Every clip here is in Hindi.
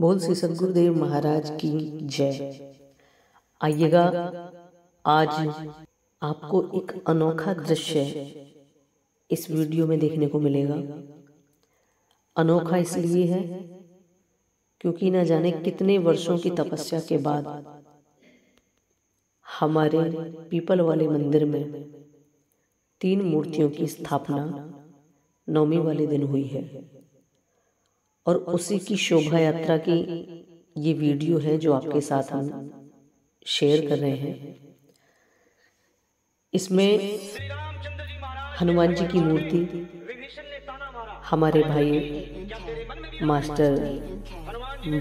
बोल श्री सदगुरुदेव महाराज की जय। आइएगा आज आपको एक अनोखा दृश्य इस वीडियो में देखने को मिलेगा। अनोखा इसलिए है क्योंकि न जाने कितने वर्षों की तपस्या के बाद हमारे पीपल वाले मंदिर में तीन मूर्तियों की स्थापना नवमी वाले दिन हुई है। और उसी की शोभा यात्रा की ये वीडियो है जो आपके साथ हम शेयर कर रहे हैं। इसमें हनुमान जी की मूर्ति, हमारे भाई मास्टर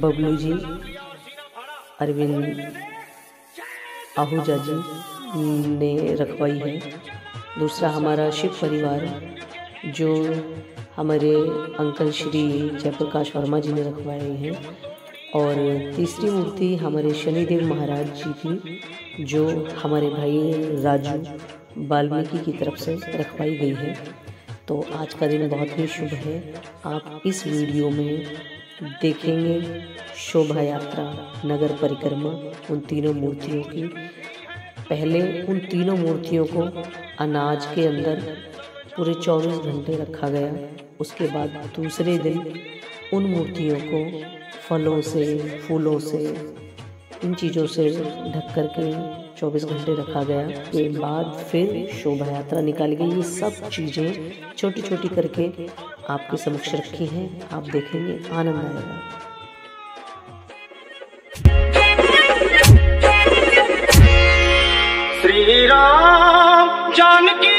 बबलू जी, अरविंद आहूजा जी ने रखवाई है। दूसरा हमारा शिव परिवार जो हमारे अंकल श्री जयप्रकाश वर्मा जी ने रखवाए हैं। और तीसरी मूर्ति हमारे शनिदेव महाराज जी की, जो हमारे भाई राजू वाल्मीकि की तरफ़ से रखवाई गई है। तो आज का दिन बहुत ही शुभ है। आप इस वीडियो में देखेंगे शोभा यात्रा, नगर परिक्रमा, उन तीनों मूर्तियों की। पहले उन तीनों मूर्तियों को अनाज के अंदर पूरे 24 घंटे रखा गया। उसके बाद दूसरे दिन उन मूर्तियों को फलों से, फूलों से, इन चीज़ों से ढक कर के 24 घंटे रखा गया। के बाद फिर शोभा यात्रा निकाली गई। ये सब चीज़ें छोटी छोटी करके आपके समक्ष रखी हैं। आप देखेंगे, आनंद आएगा। श्री राम जानकी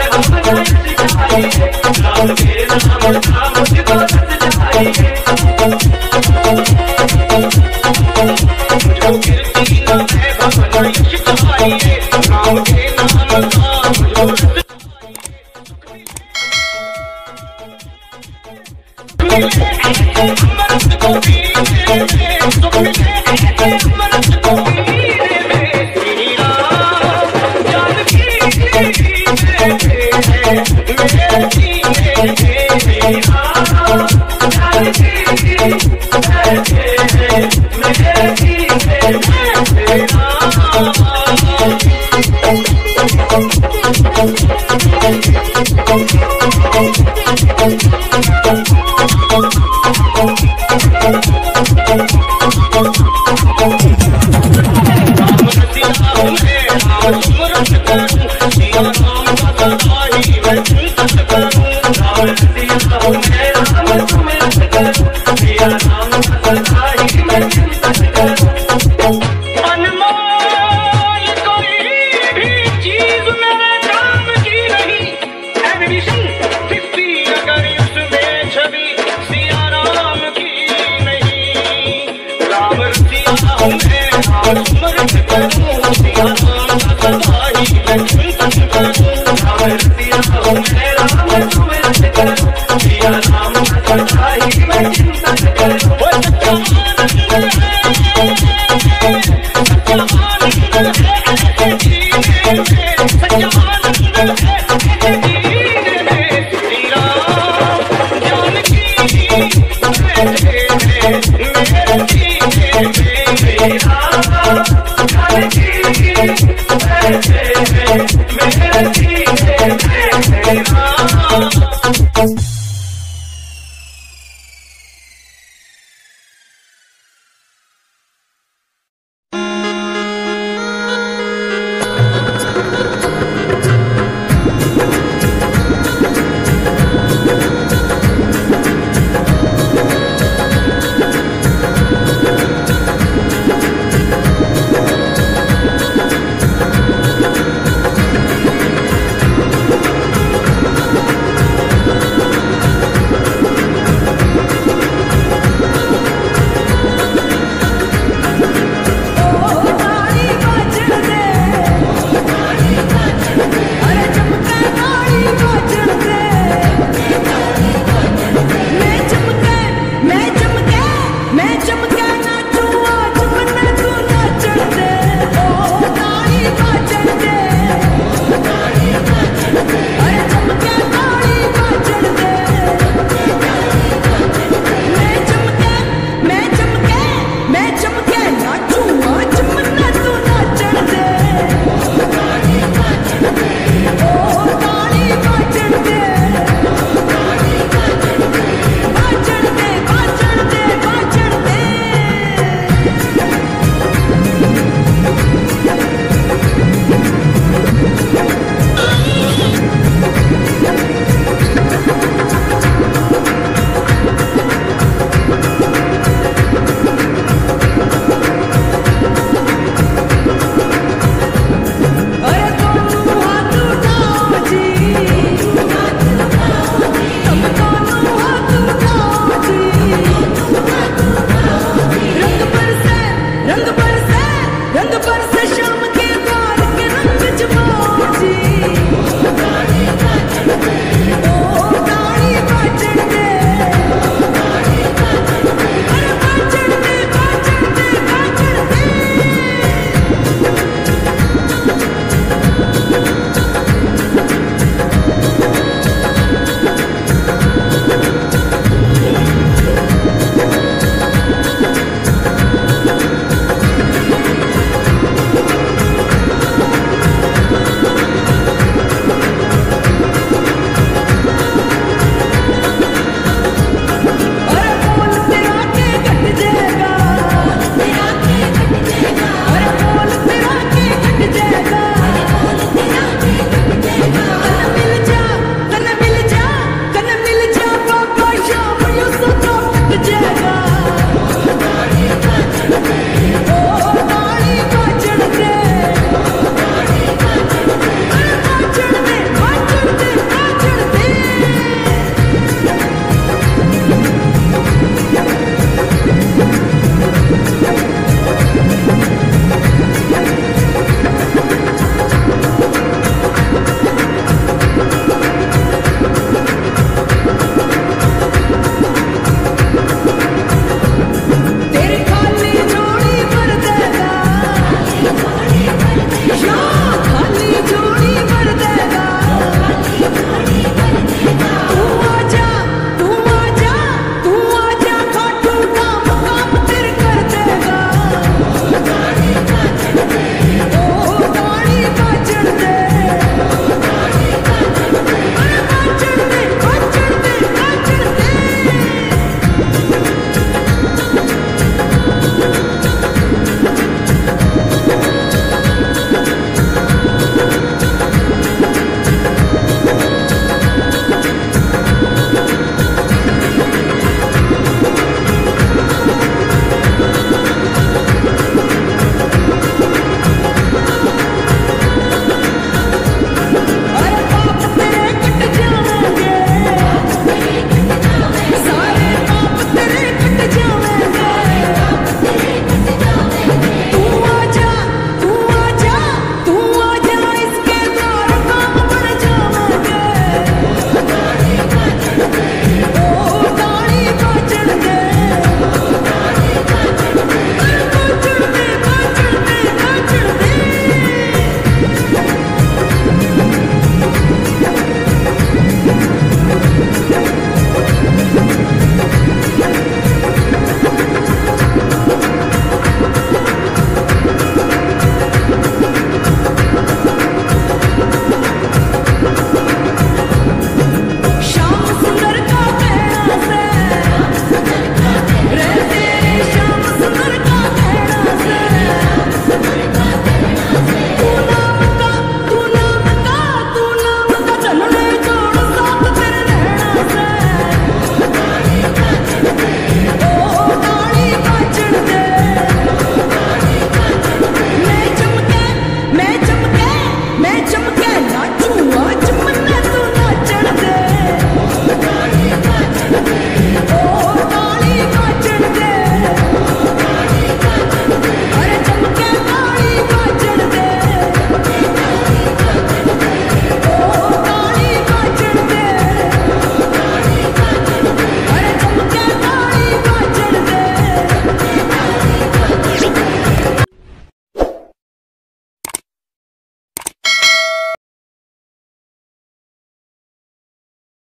Come on, सिया मैं